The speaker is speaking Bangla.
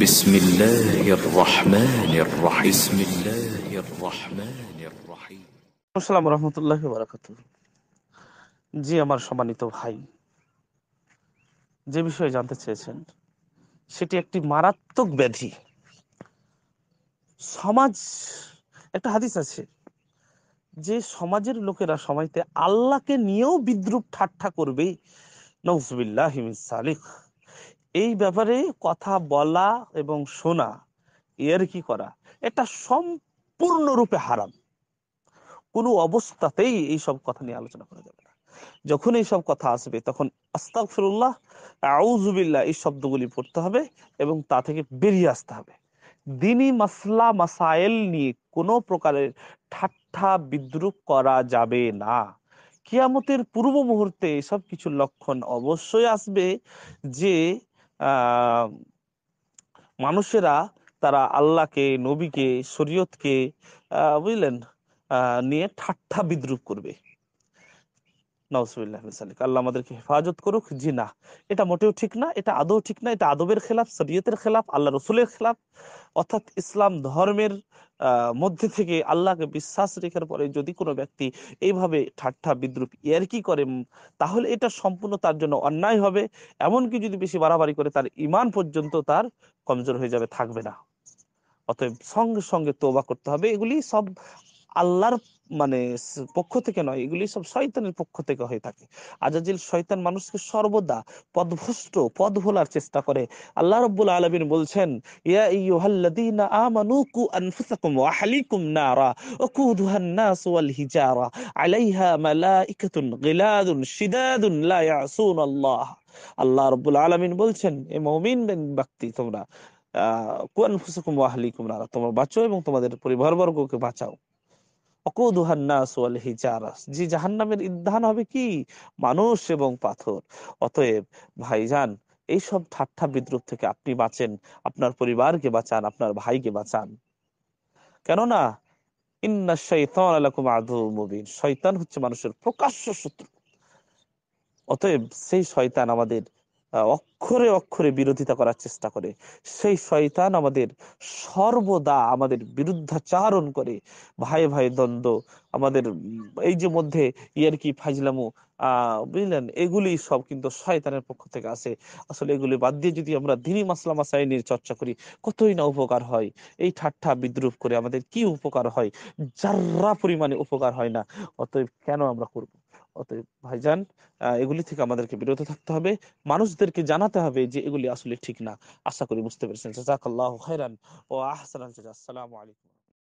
بسم الله الرحمن الرحيم بسم الله الرحمن الرحيم আসসালামু রহমতুল্লাহ বারাকাত জি আমার সম্মানিত ভাই যে বিষয়ে জানতে চেয়েছেন সেটি একটি মারাত্মক ব্যাধি সমাজ একটা হাদিস আছে যে সমাজের লোকেরা সময়তে আল্লাহকে নিয়েও বিদ্রুপ ঠাট্টা করবে নজবিল্লাহ সালিক এই ব্যাপারে কথা বলা এবং শোনা, এর কি করা? এটা সম্পূর্ণরূপে হারাম। কোনো অবস্থাতেই এই সব কথা নিয়ে আলোচনা করা যাবে না। যখন এই সব কথা আসবে, তখন আস্তাগফিরুল্লাহ আউজুবিল্লাহ এই শব্দগুলি পড়তে হবে এবং তা থেকে বেরিয়ে আসতে হবে। দিনী মাসলা মাসাইল নিয়ে কোনো প্রকারের ঠাট্টা, বিদ্রুপ করা যাবে না। কিয়ামতের পূর্ব মুহূর্তে এসব কিছু লক্ষণ অবশ্যই আসবে যে মানুষেরা তারা আল্লাহকে নবীকে শরীয়তকে বুঝলেন নিয়ে ঠাট্টা বিদ্রুপ করবে। আল্লাহ আমাদেরকে হেফাজত করুক, জি না। এটা মোটেও ঠিক না, এটা আদৌ ঠিক না, এটা আদবের খেলাফ খেলাফ, আল্লাহ রসুলের খেলাফ। অর্থাৎ ইসলাম ধর্মের মধ্যে থেকে আল্লাহকে বিশ্বাস রেখার পরে যদি কোনো ব্যক্তি এইভাবে ঠাট্টা, বিদ্রুপ, ইয়ারকি করে তাহলে এটা সম্পূর্ণ তার জন্য অন্যায় হবে। এমনকি যদি বেশি বাড়াবাড়ি করে, তার ইমান পর্যন্ত তার কমজোর হয়ে যাবে, থাকবে না। অতএব সঙ্গে সঙ্গে তোবা করতে হবে। এগুলি সব আল্লাহর মানে পক্ষ থেকে নয়, এগুলি সব শয়তানের পক্ষ থেকে হয়ে থাকে। আজাজিল শয়তান মানুষকে সর্বদা পদভ্রষ্ট, পদ ভোলার চেষ্টা করে। আল্লাহ রব্বুল আলামিন বলছেন কু আল্লাহ বলছেন, এ ব্যক্তি তোমরা, আহ তোমরা বাঁচো এবং তোমাদের পরিবারবর্গকে বাঁচাও। জি জাহান্নামের ইন্ধান হবে কি? মানুষ এবং পাথর। অতএব ভাইজান, এইসব ঠাট্টা বিদ্রুপ থেকে আপনি বাঁচেন, আপনার পরিবারকে বাঁচান, আপনার ভাইকে বাঁচান। কেননা, ইন্না শৈতান আলাকুম আদু মুবিন। শয়তান হচ্ছে মানুষের প্রকাশ্য শত্রু। অতএব সেই শয়তান আমাদের অক্ষরে অক্ষরে বিরোধিতা করার চেষ্টা করে। সেই শয়তান আমাদের সর্বদা আমাদের বিরুদ্ধাচারণ করে। ভাই ভাই, দ্বন্দ্ব, আমাদের এই যে মধ্যে ইয়ার কি ফাইজলামু আহ, বুঝলেন? এগুলি সব কিন্তু শয়তানের পক্ষ থেকে আসে। আসলে এগুলি বাদ দিয়ে যদি আমরা দিনী মাসলা মাসাইনের চর্চা করি, কতই না উপকার হয়? এই ঠাট্টা বিদ্রুপ করে আমাদের কি উপকার হয়? যার্রা পরিমাণে উপকার হয় না, অতএব কেন আমরা করব? অতএব ভাইজান এগুলি থেকে আমাদেরকে বিরত থাকতে হবে। মানুষদেরকে জানাতে হবে যে এগুলি আসলে ঠিক না। আশা করি বুঝতে পেরেছেন। ও আসসালামু আলাইকুম।